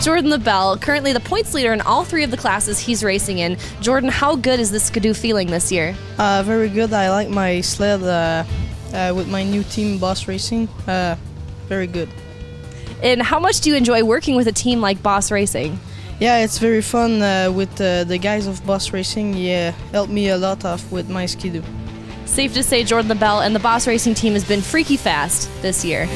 Jordan Lebel, currently the points leader in all three of the classes he's racing in. Jordan, how good is the Skidoo feeling this year? Uh, very good. I like my sled uh, uh, with my new team, Boss Racing. Uh, very good. And how much do you enjoy working with a team like Boss Racing? Yeah, it's very fun uh, with uh, the guys of Boss Racing. Yeah, helped me a lot off with my skidoo. Safe to say Jordan Lebel and the Boss Racing team has been freaky fast this year.